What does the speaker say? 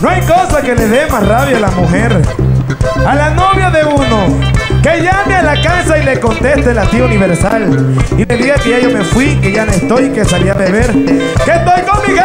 No hay cosa que le dé más rabia a la mujer, a la novia de uno, que llame a la casa y le conteste la tía universal. Y le diga que ya yo me fui, que ya no estoy, que salí a beber, que estoy con mi